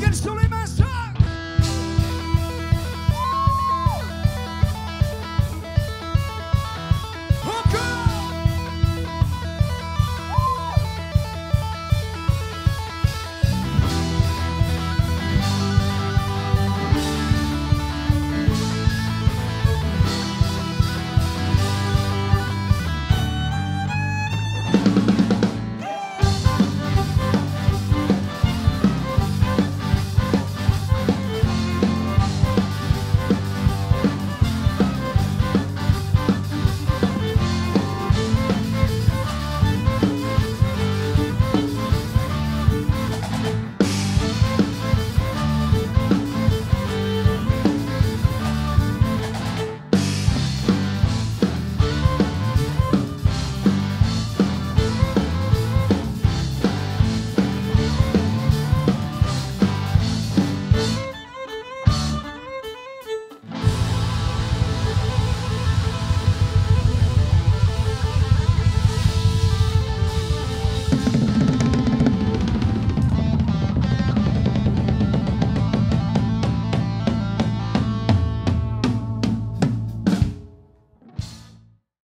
Quelles sont les mains